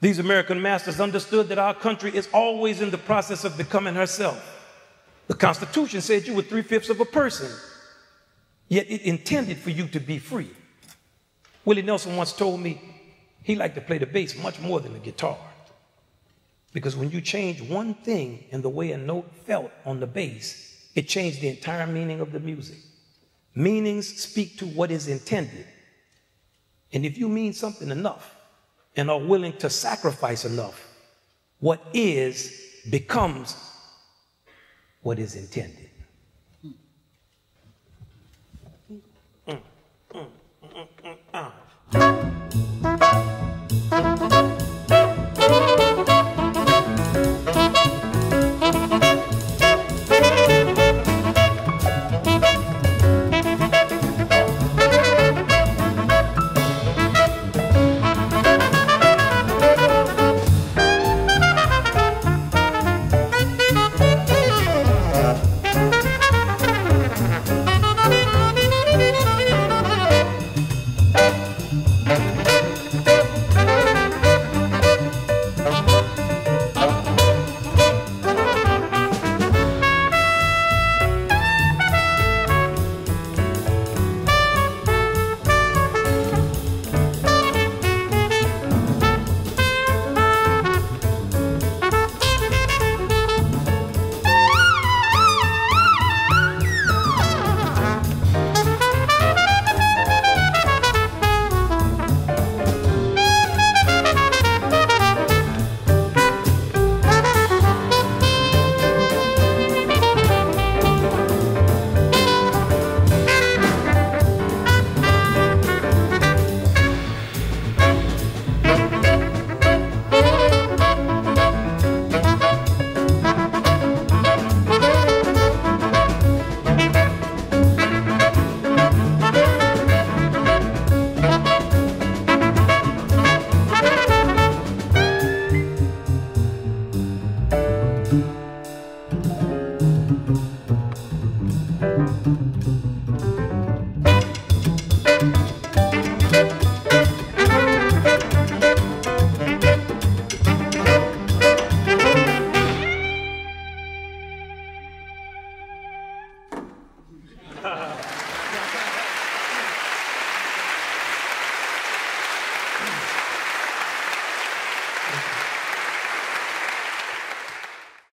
These American masters understood that our country is always in the process of becoming herself. The Constitution said you were three fifths of a person, yet it intended for you to be free. Willie Nelson once told me he liked to play the bass much more than the guitar. Because when you change one thing in the way a note felt on the bass, it changed the entire meaning of the music. Meanings speak to what is intended. And if you mean something enough and are willing to sacrifice enough, what is becomes what is intended. Mm,